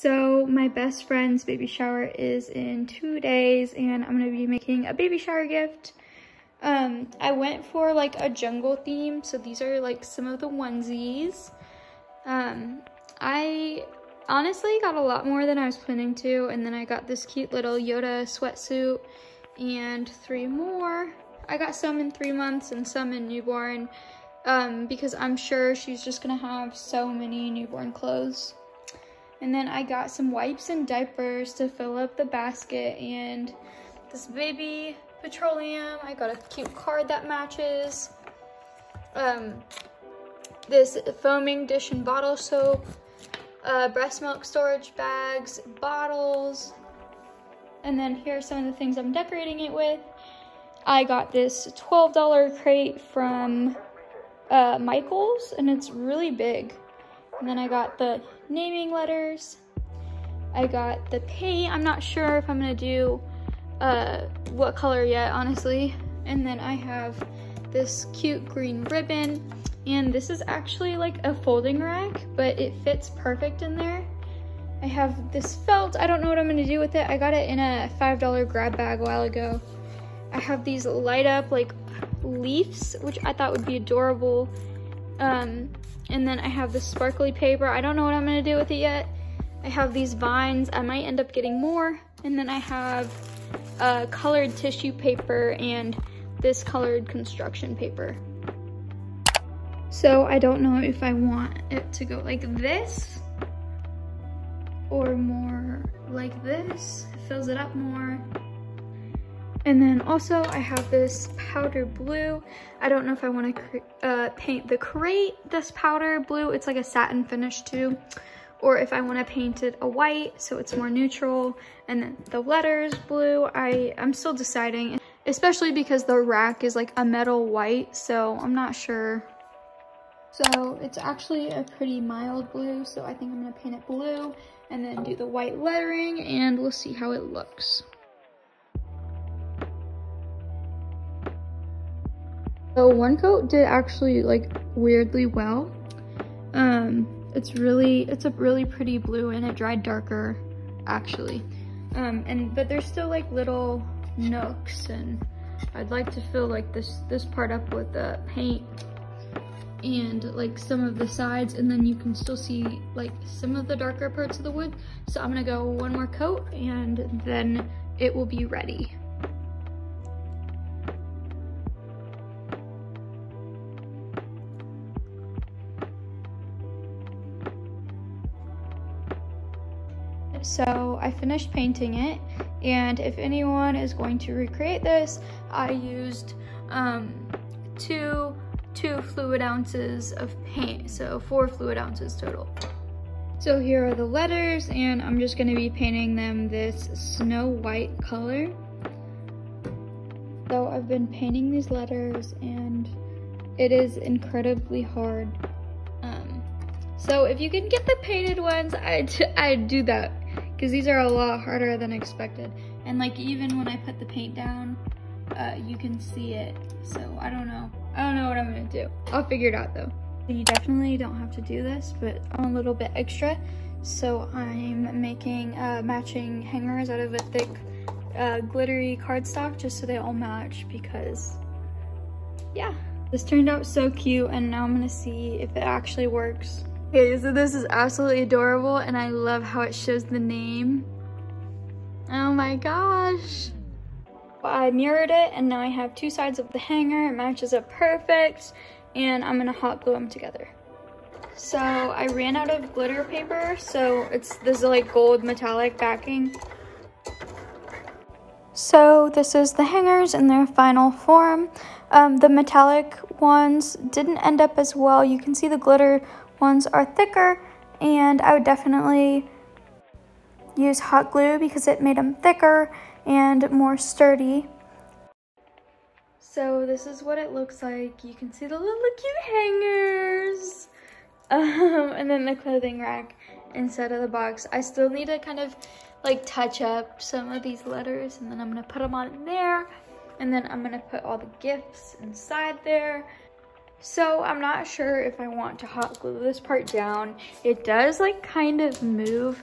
So my best friend's baby shower is in two days and I'm gonna be making a baby shower gift. Um, I went for like a jungle theme. So these are like some of the onesies. Um, I honestly got a lot more than I was planning to. And then I got this cute little Yoda sweatsuit and three more. I got some in three months and some in newborn um, because I'm sure she's just gonna have so many newborn clothes. And then I got some wipes and diapers to fill up the basket and this baby petroleum. I got a cute card that matches. Um, this foaming dish and bottle soap, uh, breast milk storage bags, bottles. And then here are some of the things I'm decorating it with. I got this $12 crate from uh, Michael's and it's really big. And then I got the naming letters. I got the paint. I'm not sure if I'm gonna do uh, what color yet, honestly. And then I have this cute green ribbon. And this is actually like a folding rack, but it fits perfect in there. I have this felt. I don't know what I'm gonna do with it. I got it in a $5 grab bag a while ago. I have these light up like leaves, which I thought would be adorable. Um, and then I have this sparkly paper. I don't know what I'm gonna do with it yet. I have these vines. I might end up getting more. And then I have uh, colored tissue paper and this colored construction paper. So I don't know if I want it to go like this or more like this. It fills it up more. And then also I have this powder blue. I don't know if I want to uh, paint the crate this powder blue. It's like a satin finish too. Or if I want to paint it a white so it's more neutral. And then the letters blue, I, I'm still deciding. Especially because the rack is like a metal white. So I'm not sure. So it's actually a pretty mild blue. So I think I'm going to paint it blue and then do the white lettering and we'll see how it looks. So one coat did actually like weirdly well. Um, it's really, it's a really pretty blue and it dried darker actually. Um, and, but there's still like little nooks and I'd like to fill like this, this part up with the paint and like some of the sides and then you can still see like some of the darker parts of the wood. So I'm gonna go one more coat and then it will be ready. So I finished painting it and if anyone is going to recreate this, I used um, two, two fluid ounces of paint, so four fluid ounces total. So here are the letters and I'm just gonna be painting them this snow white color. So I've been painting these letters and it is incredibly hard. Um, so if you can get the painted ones, I'd, I'd do that because these are a lot harder than expected. And like even when I put the paint down, uh, you can see it. So I don't know. I don't know what I'm gonna do. I'll figure it out though. You definitely don't have to do this, but I'm a little bit extra. So I'm making uh, matching hangers out of a thick uh, glittery cardstock just so they all match because yeah. This turned out so cute and now I'm gonna see if it actually works. Okay, so this is absolutely adorable and I love how it shows the name. Oh my gosh. Well, I mirrored it and now I have two sides of the hanger. It matches up perfect and I'm gonna hot glue them together. So I ran out of glitter paper. So it's this is like gold metallic backing. So this is the hangers in their final form. Um, the metallic ones didn't end up as well. You can see the glitter ones are thicker and I would definitely use hot glue because it made them thicker and more sturdy. So this is what it looks like. You can see the little cute hangers. Um, and then the clothing rack inside of the box. I still need to kind of like touch up some of these letters and then I'm gonna put them on there. And then I'm gonna put all the gifts inside there. So I'm not sure if I want to hot glue this part down. It does like kind of move,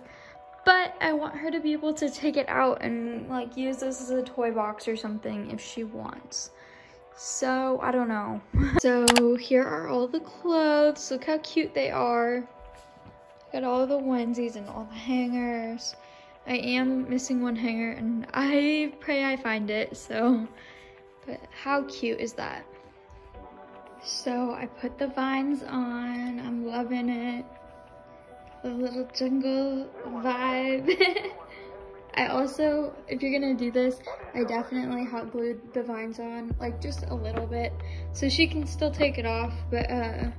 but I want her to be able to take it out and like use this as a toy box or something if she wants. So, I don't know. so, here are all the clothes. Look how cute they are. Got all the onesies and all the hangers. I am missing one hanger and I pray I find it, so. But how cute is that? So, I put the vines on. I'm loving it. The little jungle vibe. I also, if you're gonna do this, I definitely hot glued the vines on, like just a little bit, so she can still take it off, but uh,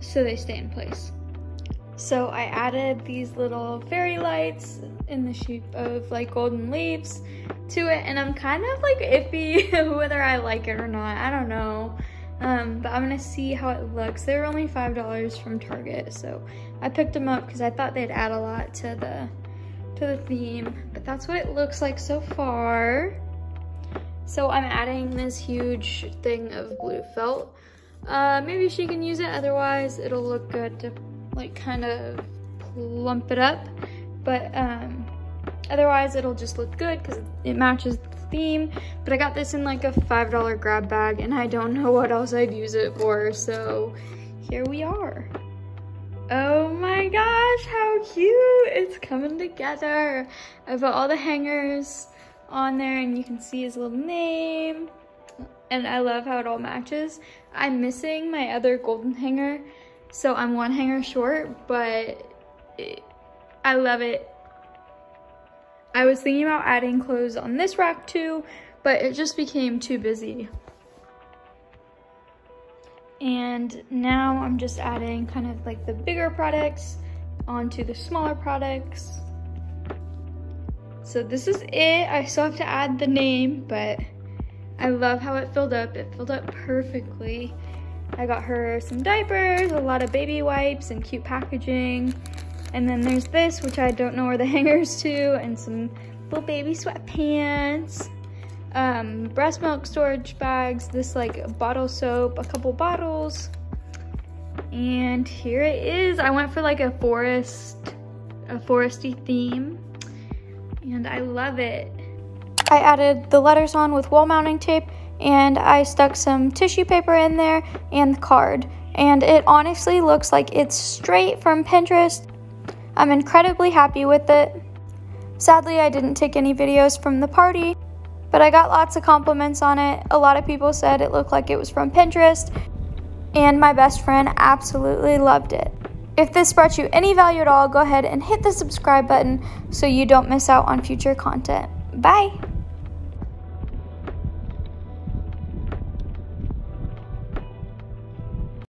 so they stay in place. So I added these little fairy lights in the shape of like golden leaves to it, and I'm kind of like iffy whether I like it or not, I don't know. Um, but I'm gonna see how it looks. They were only $5 from Target, so I picked them up because I thought they'd add a lot to the to the theme, but that's what it looks like so far. So I'm adding this huge thing of blue felt. Uh, maybe she can use it, otherwise it'll look good to like kind of plump it up. But um, otherwise it'll just look good because it matches the theme. But I got this in like a $5 grab bag and I don't know what else I'd use it for, so here we are. Oh my gosh, how cute. It's coming together. I put all the hangers on there and you can see his little name. And I love how it all matches. I'm missing my other golden hanger, so I'm one hanger short, but it, I love it. I was thinking about adding clothes on this rack too, but it just became too busy. And now I'm just adding kind of like the bigger products onto the smaller products. So this is it. I still have to add the name, but I love how it filled up. It filled up perfectly. I got her some diapers, a lot of baby wipes, and cute packaging. And then there's this, which I don't know where the hanger's to, and some little baby sweatpants um, breast milk storage bags, this like bottle soap, a couple bottles. And here it is. I went for like a forest, a foresty theme. And I love it. I added the letters on with wall mounting tape and I stuck some tissue paper in there and the card. And it honestly looks like it's straight from Pinterest. I'm incredibly happy with it. Sadly, I didn't take any videos from the party, but I got lots of compliments on it. A lot of people said it looked like it was from Pinterest, and my best friend absolutely loved it. If this brought you any value at all, go ahead and hit the subscribe button so you don't miss out on future content. Bye!